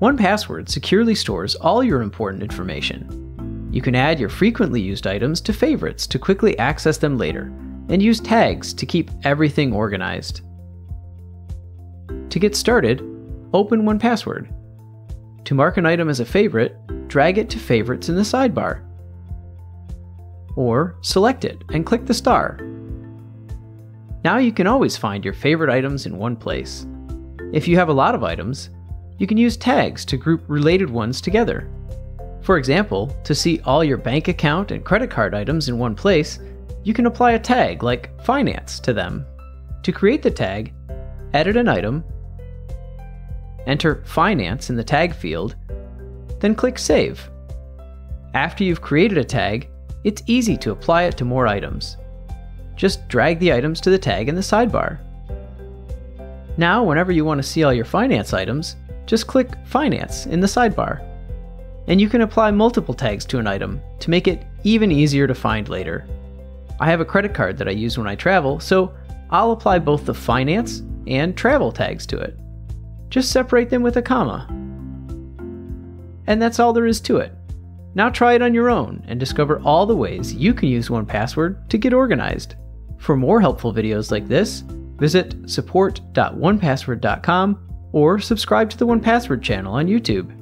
1Password securely stores all your important information. You can add your frequently used items to favorites to quickly access them later, and use tags to keep everything organized. To get started, open 1Password. To mark an item as a favorite, drag it to Favorites in the sidebar. Or select it and click the star. Now you can always find your favorite items in one place. If you have a lot of items, you can use tags to group related ones together. For example, to see all your bank account and credit card items in one place, you can apply a tag like Finance to them. To create the tag, edit an item, enter Finance in the tag field, then click Save. After you've created a tag, it's easy to apply it to more items. Just drag the items to the tag in the sidebar. Now, whenever you want to see all your finance items, just click Finance in the sidebar. And you can apply multiple tags to an item to make it even easier to find later. I have a credit card that I use when I travel, so I'll apply both the finance and travel tags to it. Just separate them with a comma. And that's all there is to it. Now try it on your own and discover all the ways you can use 1Password to get organized. For more helpful videos like this, visit support.1password.com or subscribe to the 1Password channel on YouTube.